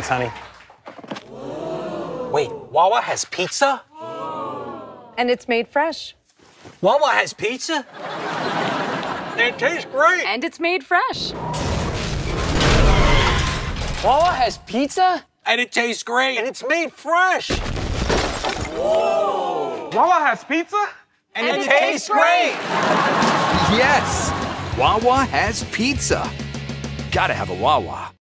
Thanks, honey. Wait, Wawa has pizza? And it's made fresh. Wawa has pizza? it tastes great. And it's made fresh. Wawa has pizza? And it tastes great. And it's made fresh. Wawa has pizza? And, it, tastes great. Yes! Wawa has pizza. Gotta have a Wawa.